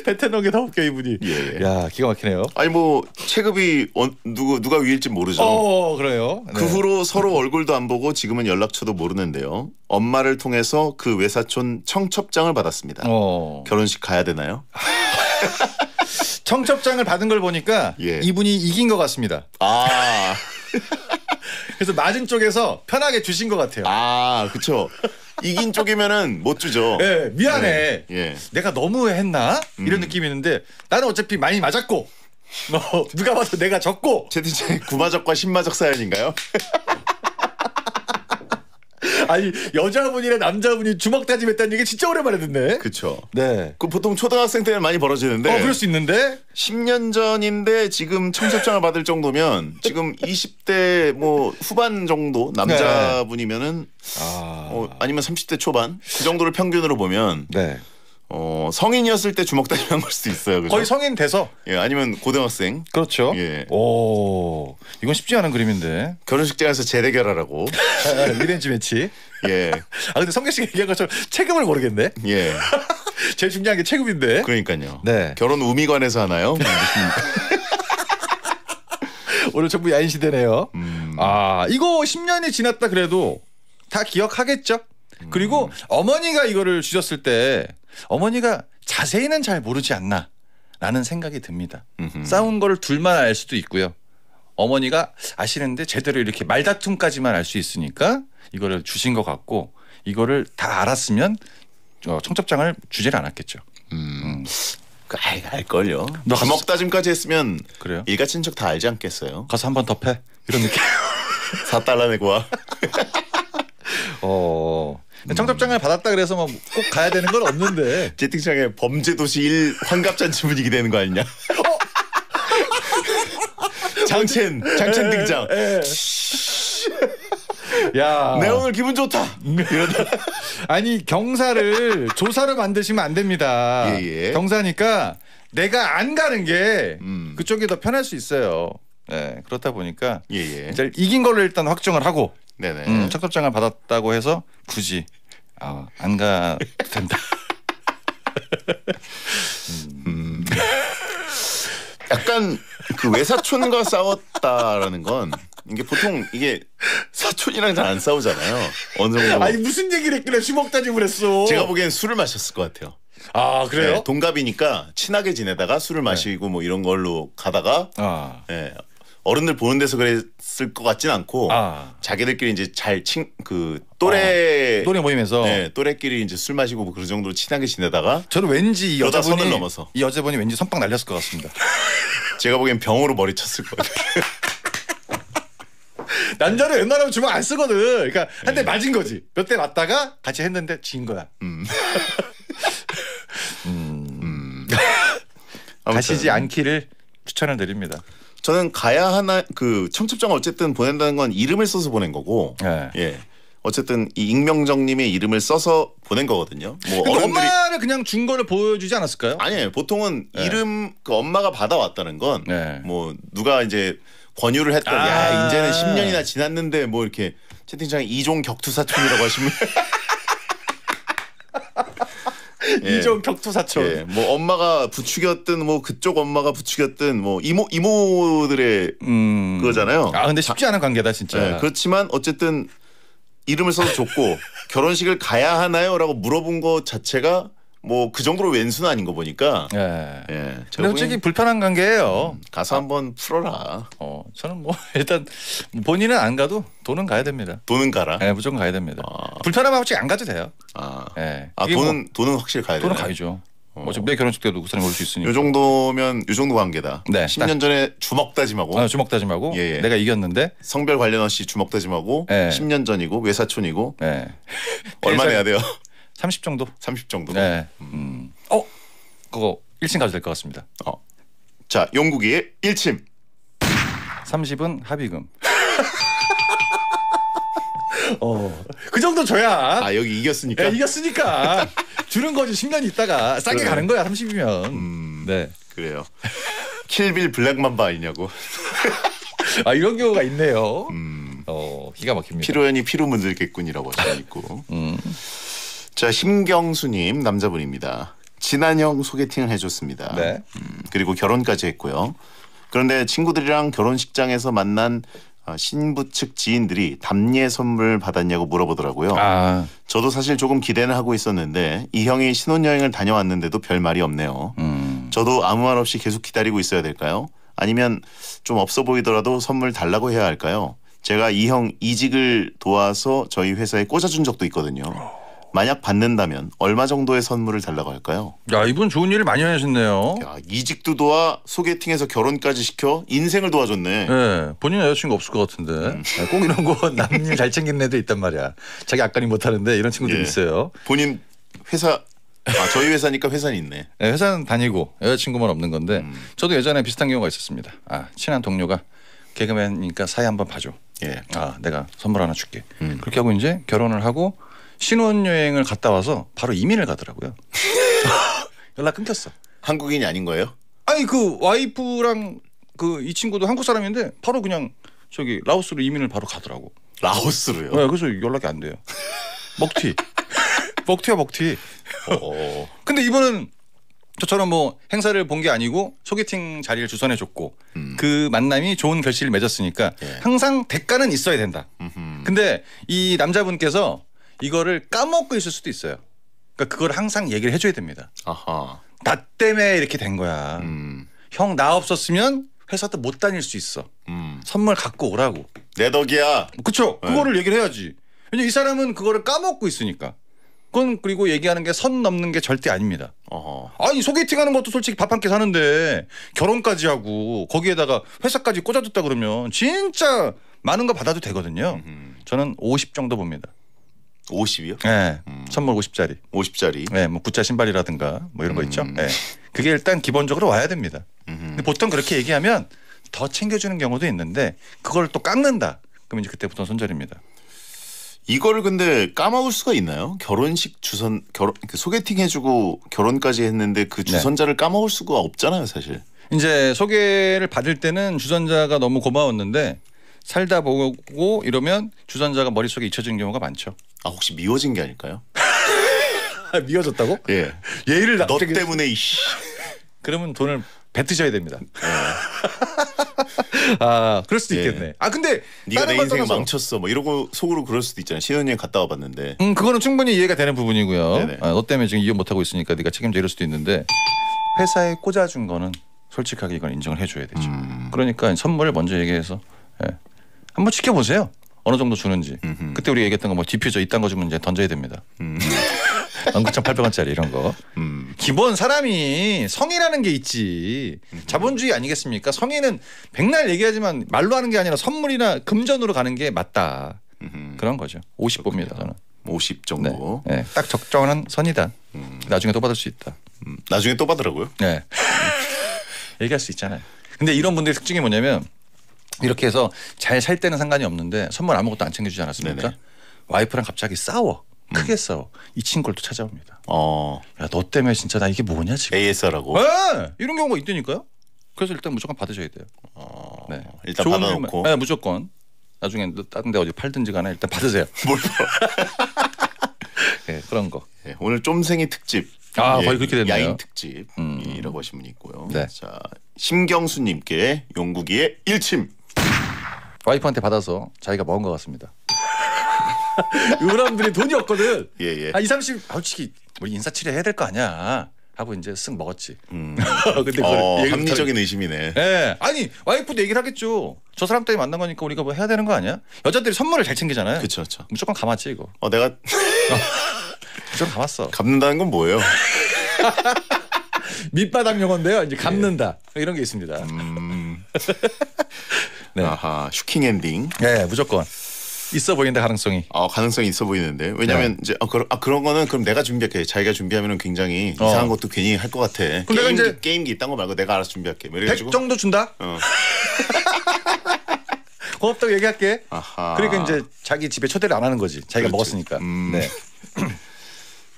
베테랑에 다 웃겨 이분이. 예, 예. 야 기가 막히네요. 아니 뭐 체급이 어, 누구 누가 위일지 모르죠. 어 그래요. 네. 그 후로 서로 얼굴도 안 보고 지금은 연락처도 모르는데요. 엄마를 통해서 그 외사촌 청첩장을 받았습니다. 어. 결혼식 가야 되나요? [laughs] 청첩장을 받은 걸 보니까 예. 이분이 이긴 것 같습니다. 아, [laughs] 그래서 맞은 쪽에서 편하게 주신 것 같아요. 아, 그쵸. 이긴 쪽이면은 못 주죠. 예, 미안해. 네, 예. 내가 너무 했나? 이런 느낌이 있는데 나는 어차피 많이 맞았고 어, 누가 봐도 내가 졌고 채팅창에 구마적과 신마적 사연인가요? [laughs] [laughs] 아니 여자분이랑 남자분이 주먹 다짐했다는 얘기 진짜 오랜만에 듣네. 그쵸. 네. 그 보통 초등학생 때는 많이 벌어지는데 어 그럴 수 있는데. 10년 전인데 지금 청첩장을 받을 정도면 지금 20대 뭐 후반 정도 남자분이면은 아. 어, 아니면 30대 초반 그 정도를 평균으로 보면 네. 어, 성인이었을 때 주먹 다짐한 걸 수도 있어요. 그죠? 거의 성인 돼서. 예, 아니면 고등학생 그렇죠. 예. 오 이건 쉽지 않은 그림인데. 결혼식장에서 재대결하라고. revenge match. 예. 아 근데 성계 씨가 얘기한 것처럼 체급을 모르겠네. 예. [laughs] 제일 중요한 게 체급인데. 그러니까요. 네. 결혼 우미관에서 하나요? [laughs] 오늘 전부 야인 시대네요. 음. 아 이거 10년이 지났다 그래도 다 기억하겠죠. 음. 그리고 어머니가 이거를 주셨을 때 어머니가 자세히는 잘 모르지 않나 라는 생각이 듭니다. 음흠. 싸운 거를 둘만 알 수도 있고요. 어머니가 아시는데 제대로 이렇게 말다툼까지만 알 수 있으니까 이거를 주신 것 같고 이거를 다 알았으면 어, 청첩장을 주질 않았겠죠. 음. 그, 아이, 알걸요. 너 주먹 다짐까지 했으면 그래요? 일가 친척 다 알지 않겠어요? 가서 한 번 더 패. 이런 느낌. [laughs] 4달러 내고 와. [laughs] 어. 청첩장을 받았다 그래서 뭐꼭 가야 되는 건 없는데. [laughs] 채팅창에 범죄도시 1 환갑잔치 분위기 되는 거 아니냐? [laughs] 장첸, 장첸 등장. [laughs] 야. 내 오늘 기분 좋다. 이러다. 아니 경사를 조사로 만드시면 안 됩니다. 예, 예. 경사니까 내가 안 가는 게 음. 그쪽이 더 편할 수 있어요. 네, 그렇다 보니까 예, 예. 이제 이긴 걸로 일단 확정을 하고 네네. 음, 청첩장을 받았다고 해서 굳이 아, 안 가도 된다. [laughs] 약간 그 외사촌과 싸웠다라는 건 이게 보통 이게 사촌이랑 잘 안 싸우잖아요. 어느 정도. 아니 무슨 얘기를 했길래 주먹 다짐을 했어? 제가 보기엔 술을 마셨을 것 같아요. 아 그래요? 네, 동갑이니까 친하게 지내다가 술을 마시고 뭐 이런 걸로 가다가 아, 예, 어른들 보는 데서 그랬을 것 같진 않고 아. 자기들끼리 이제 잘 친 그 또래 노래 모임에서 네, 또래끼리 이제 술 마시고 뭐 그런 정도로 친하게 지내다가 저는 왠지 이 여자분이 선을 넘어서. 이 여자분이 왠지 선빵 날렸을 것 같습니다. [laughs] 제가 보기엔 병으로 머리 쳤을 것 같아요. [laughs] 남자는 웬만하면 주먹 안 쓰거든. 그러니까 한 대 맞은 거지. 몇 대 맞다가 같이 했는데 진 거야. 음. [laughs] 가시지 아무튼 않기를 추천을 드립니다. 저는 가야 하나 그 청첩장 어쨌든 보낸다는 건 이름을 써서 보낸 거고 네. 예 어쨌든 이 익명정님의 이름을 써서 보낸 거거든요. 뭐 그러니까 어른들이 엄마를 그냥 준 거를 보여주지 않았을까요? 아니에요. 보통은 네. 이름 그 엄마가 받아왔다는 건 뭐 네. 누가 이제 권유를 했던 아. 야 이제는 10년이나 지났는데 뭐 이렇게 채팅창에 이종 격투 사촌이라고 하시면 [laughs] [laughs] 예. 이종 격투 사촌. 예, 뭐 엄마가 부추겼든 뭐 그쪽 엄마가 부추겼든 뭐 이모 이모들의 음. 그거잖아요. 아 근데 쉽지 않은 관계다 진짜. 예, 그렇지만 어쨌든 이름을 써서 줬고 [laughs] 결혼식을 가야 하나요?라고 물어본 것 자체가 뭐 그 정도로 왼수는 아닌 거 보니까 예. 예, 근데 솔직히 불편한 관계예요. 가서 한번 풀어라. 어, 저는 뭐 [laughs] 일단 본인은 안 가도 돈은 가야 됩니다. 돈은 가라. 예, 무조건 가야 됩니다. 아. 불편하면 솔직히 안 가도 돼요. 아, 예. 아 이게 돈은 돈은 확실히 가야 뭐, 돈은? 가야죠. 어차피 내 결혼식 때도 그 사람이 올 수 있으니까. 요 정도면 요 정도 관계다. 네, 10년 전에 주먹 다짐하고 아, 주먹 다짐하고 예, 예. 내가 이겼는데 성별 관련 없이 주먹 다짐하고 네. 10년 전이고 외사촌이고 예. 얼마 내야 돼요? [laughs] 30 정도. 30 정도. 네. 음. 어, 그거 1층 가도 될 것 같습니다. 어. 자, 용국이의 1침. 30은 합의금. [laughs] 어. 그 정도 줘야. 아, 여기 이겼으니까. 야, 이겼으니까 주는 거지 10년 있다가 싸게 그러네. 가는 거야 30이면. 음, 네. 그래요. 킬빌 블랙맘바 아니냐고. 아 이런 경우가 있네요. 음. 어 기가 막힙니다. 피로연이 피로 문들겠군이라고 하시고 있고. 음. 자, 심경수님 남자분입니다. 진한형 소개팅을 해줬습니다. 네. 음, 그리고 결혼까지 했고요. 그런데 친구들이랑 결혼식장에서 만난 어, 신부 측 지인들이 답례 선물 받았냐고 물어보더라고요. 아. 저도 사실 조금 기대는 하고 있었는데 이 형이 신혼여행을 다녀왔는데도 별 말이 없네요. 음. 저도 아무 말 없이 계속 기다리고 있어야 될까요? 아니면 좀 없어 보이더라도 선물 달라고 해야 할까요? 제가 이 형 이직을 도와서 저희 회사에 꽂아준 적도 있거든요. 만약 받는다면 얼마 정도의 선물을 달라고 할까요? 야 이분 좋은 일을 많이 하셨네요. 야, 이직도 도와 소개팅에서 결혼까지 시켜 인생을 도와줬네. 네, 본인 여자친구 없을 것 같은데 음. 네, 꼭 이런 거 [laughs] 남일 잘 챙기는 애들 있단 말이야. 자기 앞가림 못하는데 이런 친구들 예. 있어요. 본인 회사 아 저희 회사니까 회사는 있네. 네, 회사는 다니고 여자친구만 없는 건데 음. 저도 예전에 비슷한 경우가 있었습니다. 아 친한 동료가 개그맨이니까 사회 한번 봐줘. 예. 아 내가 선물 하나 줄게. 음. 그렇게 하고 이제 결혼을 하고 신혼여행을 갔다 와서 바로 이민을 가더라고요. [laughs] 연락 끊겼어. 한국인이 아닌 거예요? 아니 그 와이프랑 그 이 친구도 한국 사람인데 바로 그냥 저기 라오스로 이민을 바로 가더라고. 라오스로요. 네, 그래서 연락이 안 돼요. 먹튀. [laughs] 먹튀야 먹튀. 어. 근데 이분은 저처럼 뭐 행사를 본 게 아니고 소개팅 자리를 주선해 줬고 음. 그 만남이 좋은 결실을 맺었으니까 예. 항상 대가는 있어야 된다. 음흠. 근데 이 남자분께서 이거를 까먹고 있을 수도 있어요. 그러니까 그걸 항상 얘기를 해줘야 됩니다. 아하. 나 때문에 이렇게 된 거야. 음. 형 나 없었으면 회사도 못 다닐 수 있어. 음. 선물 갖고 오라고. 내 덕이야. 그쵸? 네. 그거를 얘기를 해야지. 왜냐 이 사람은 그거를 까먹고 있으니까. 그건 그리고 얘기하는 게 선 넘는 게 절대 아닙니다. 어허. 아니 소개팅 하는 것도 솔직히 밥 한 끼 사는데 결혼까지 하고 거기에다가 회사까지 꽂아줬다 그러면 진짜 많은 거 받아도 되거든요. 음. 저는 50 정도 봅니다. 50이요? 예. 음. 선물 50짜리. 50짜리. 예, 뭐 구짜 신발이라든가 뭐 이런 거 있죠. 음. 예. 그게 일단 기본적으로 와야 됩니다. 음흠. 근데 보통 그렇게 얘기하면 더 챙겨주는 경우도 있는데 그걸 또 깎는다. 그럼 이제 그때부터 손절입니다. 이거를 근데 까먹을 수가 있나요? 결혼식 주선 결혼 그 소개팅 해주고 결혼까지 했는데 그 주선자를 까먹을 수가 없잖아요, 사실. 이제 소개를 받을 때는 주선자가 너무 고마웠는데 살다 보고 이러면 주선자가 머릿속에 잊혀지는 경우가 많죠. 아 혹시 미워진 게 아닐까요? 미워졌다고? 예. 예의를 너 때문에 이씨. 그러면 돈을 뱉으셔야 됩니다. 아, 그럴 수도 예. 있겠네. 아, 근데 네가 다른 내걸 인생을 떠나서 망쳤어. 뭐 이러고 속으로 그럴 수도 있잖아요. 신혼여행 갔다 와봤는데. 음, 그거는 충분히 이해가 되는 부분이고요. 네네. 아, 너 때문에 지금 이해 못 하고 있으니까 네가 책임져 이럴 수도 있는데 회사에 꽂아준 거는 솔직하게 이건 인정을 해줘야 되죠. 음. 그러니까 선물을 먼저 얘기해서 예. 한번 지켜보세요. 어느 정도 주는지. 음흠. 그때 우리 얘기했던 거 뭐 디퓨저 이딴 거 주면 이제 던져야 됩니다. 음. [laughs] 19,800원짜리 이런 거. 음. 기본 사람이 성의라는 게 있지. 자본주의 아니겠습니까? 성의는 백날 얘기하지만 말로 하는 게 아니라 선물이나 금전으로 가는 게 맞다. 음흠. 그런 거죠. 50 봅니다 저는. 50 네. 정도. 네. 딱 적정한 선이다. 음. 나중에 또 받을 수 있다. 음. 나중에 또 받으라고요? 네. [laughs] 얘기할 수 있잖아요. 근데 이런 분들의 특징이 뭐냐면 이렇게 해서 잘 살 때는 상관이 없는데 선물 아무것도 안 챙겨주지 않았습니까? 네네. 음. 와이프랑 갑자기 싸워. 크게 싸워. 이 친구를 또 찾아옵니다. 어. 야, 너 때문에 진짜 나 이게 뭐냐 지금. AS라고. 네, 이런 경우가 있다니까요. 그래서 일단 무조건 받으셔야 돼요. 어. 네. 일단 좋은 받아놓고. 네, 무조건. 나중에 다른 데 어디 팔든지 간에 일단 받으세요. [laughs] 뭘 네, [laughs] 그런 거. 예, 오늘 쫌생이 특집. 아, 거의 그렇게 됐네요. 야인 특집이라고 음. 하신 분이 있고요. 네. 자, 심경수님께 용국이의 일침. 와이프한테 받아서 자기가 먹은 것 같습니다. [laughs] 이 사람들이 돈이 없거든. 예, 예. 아, 2, 30, 아, 솔직히 우리 인사치레 해야 될 거 아니야. 하고 이제 쓱 먹었지. 음. [laughs] 근데 그걸 어, 합리적인 의심이네. 예. 아니, 와이프도 얘기를 하겠죠. 저 사람 때문에 만난 거니까 우리가 뭐 해야 되는 거 아니야? 여자들이 선물을 잘 챙기잖아요. 그렇죠, 그렇죠. 무조건 감았지, 이거. 어, 내가 [laughs] 무조건 감았어. 감는다는 건 뭐예요? 밑바닥 용어인데요. 이제 감는다. 이런 게 있습니다. 음. 네. 아하, 슈킹 엔딩. 예, 무조건. 있어 보인다, 가능성이. 어, 가능성이 있어 보이는데 왜냐면 이제 아, 그런 아, 그런 거는 그럼 내가 준비할게. 자기가 준비하면은 굉장히 어. 이상한 것도 괜히 할 것 같아. 내가 게임기, 이제- 게임기 이딴 거 말고 내가 알아서 준비할게. 뭐100 이래가지고 정도 준다? 어. [laughs] 고맙다고 얘기할게. 아하. 그러니까 이제 자기 집에 초대를 안 하는 거지. 자기가 그렇지. 먹었으니까. 음. 네. [clears throat]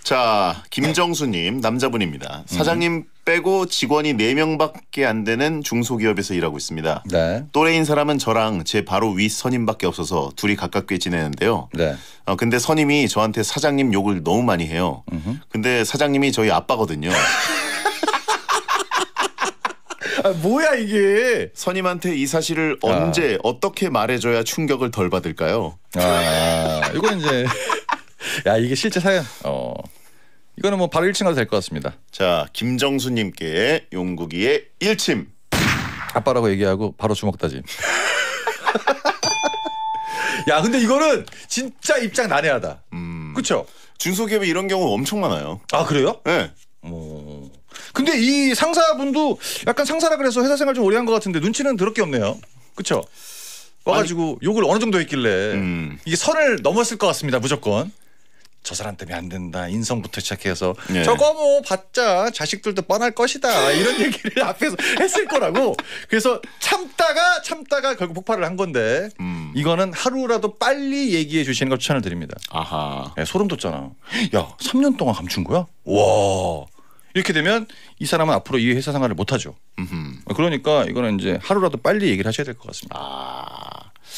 자, 김정수님 남자분입니다. 사장님 빼고 직원이 4명밖에 안 되는 중소기업에서 일하고 있습니다. 네. 또래인 사람은 저랑 제 바로 위 선임밖에 없어서 둘이 가깝게 지내는데요. 네. 어, 근데 선임이 저한테 사장님 욕을 너무 많이 해요. 근데 사장님이 저희 아빠거든요. [laughs] 아, 뭐야 이게? 선임한테 이 사실을 언제 어떻게 말해줘야 충격을 덜 받을까요? 아, 이거는 이제 야 이게 실제 사연. 어. 이거는 뭐 바로 1층 가도 될 것 같습니다. 자, 김정수님께 용국이의 일침. 아빠라고 얘기하고 바로 주먹 다짐. [laughs] 야, 근데 이거는 진짜 입장 난해하다. 음, 그렇죠? 중소기업에 이런 경우 엄청 많아요. 아 그래요? 네. 어. 근데 이 상사분도 약간 상사라 그래서 회사 생활 좀 오래 한 것 같은데 눈치는 더럽게 없네요. 그쵸? 와가지고 욕을 어느 정도 했길래 음. 이게 선을 넘었을 것 같습니다. 무조건. 저 사람 때문에 안 된다. 인성부터 시작해서 네. 저거 뭐 봤자 자식들도 뻔할 것이다. 이런 [laughs] 얘기를 앞에서 했을 거라고. 그래서 참다가 참다가 결국 폭발을 한 건데 음. 이거는 하루라도 빨리 얘기해 주시는 걸 추천을 드립니다. 아하. 야, 소름 돋잖아. 야, 3년 동안 감춘 거야? 와. 이렇게 되면 이 사람은 앞으로 이 회사 생활을 못 하죠. 음흠. 그러니까 이거는 이제 하루라도 빨리 얘기를 하셔야 될 것 같습니다. 아.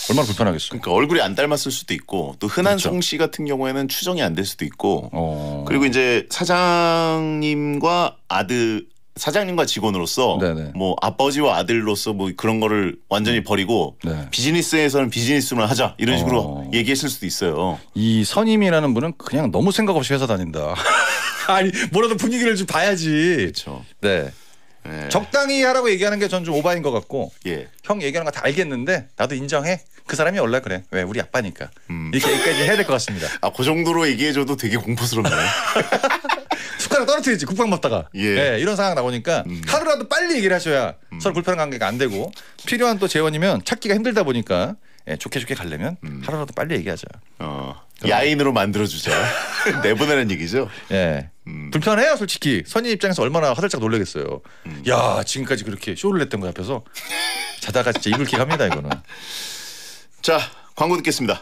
얼마나 불편하겠어. 그러니까 얼굴이 안 닮았을 수도 있고 또 흔한 그렇죠. 송씨 같은 경우에는 추정이 안 될 수도 있고 어. 그리고 이제 사장님과 아들 사장님과 직원으로서 네네. 뭐 아버지와 아들로서 뭐 그런 거를 완전히 버리고 네. 비즈니스에서는 비즈니스만 하자 이런 식으로 어. 얘기했을 수도 있어요. 이 선임이라는 분은 그냥 너무 생각 없이 회사 다닌다. [laughs] 아니 뭐라도 분위기를 좀 봐야지. 그렇죠. 네. 네. 적당히 하라고 얘기하는 게 전 좀 오바인 것 같고 예. 형 얘기하는 거 다 알겠는데 나도 인정해. 그 사람이 원래 그래. 왜 우리 아빠니까. 음. 이렇게 얘기까지 해야 될 것 같습니다. [laughs] 아, 그 정도로 얘기해줘도 되게 공포스럽네. [laughs] 숟가락 떨어뜨리지 국방 먹다가 예. 예, 이런 상황 나오니까 음. 하루라도 빨리 얘기를 하셔야 서로 불편한 관계가 안 되고 필요한 또 재원이면 찾기가 힘들다 보니까 예, 좋게 좋게 가려면 음. 하루라도 빨리 얘기하자. 어, 야인으로 만들어주자. [laughs] 내보내는 얘기죠. 예. 음. 불편해요 솔직히 선임 입장에서 얼마나 화들짝 놀라겠어요. 음. 야 지금까지 그렇게 쇼를 냈던 거 앞에서 자다가 진짜 이불킥 합니다 이거는. 자, 광고 듣겠습니다.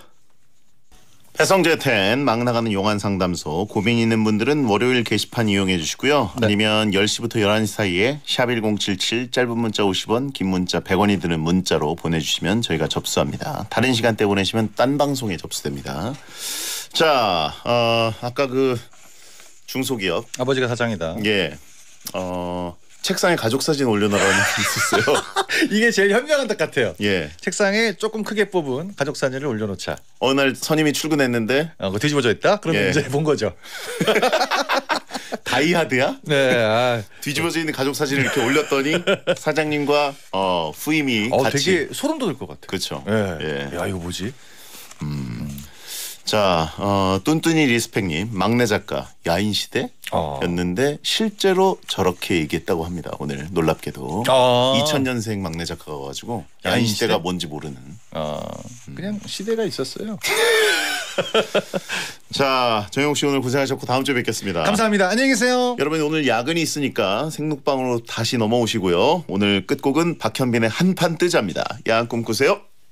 배성재 텐, 막 나가는 용안 상담소, 고민 있는 분들은 월요일 게시판 이용해 주시고요. 네. 아니면 10시부터 11시 사이에 샵 1077 짧은 문자 50원, 긴 문자 100원이 드는 문자로 보내주시면 저희가 접수합니다. 다른 시간대 보내시면 딴 방송에 접수됩니다. 자, 어, 아까 그 중소기업, 아버지가 사장이다. 예, 어, 책상에 가족 사진 올려놔라는 [laughs] 게 있었어요. [laughs] 이게 제일 현명한 것 같아요. 예, 책상에 조금 크게 뽑은 가족 사진을 올려놓자. 어느 날 선임이 출근했는데 어, 그 뒤집어져 있다? 그러면 예. 이제 본 거죠. [laughs] 다이하드야? 네. 아, 뒤집어져 있는 가족 사진을 이렇게 올렸더니 사장님과 어, 후임이 어, 같이 되게 소름 돋을 것 같아. 그렇죠. 예. 예. 야 이거 뭐지? 자, 어, 뚠뚠이 리스펙님 막내 작가 야인 어. 시대였는데 실제로 저렇게 얘기했다고 합니다. 오늘 놀랍게도 아. 2000년생 막내 작가가 가지고 야인 야인 시대? 시대가 뭔지 모르는. 어, 그냥 시대가 있었어요. [laughs] 자, 정용 씨 오늘 고생하셨고 다음 주에 뵙겠습니다. 감사합니다. 안녕히 계세요. 여러분 오늘 야근이 있으니까 생록방으로 다시 넘어오시고요. 오늘 끝곡은 박현빈의 한판 뜨자입니다. 야한 꿈 꾸세요.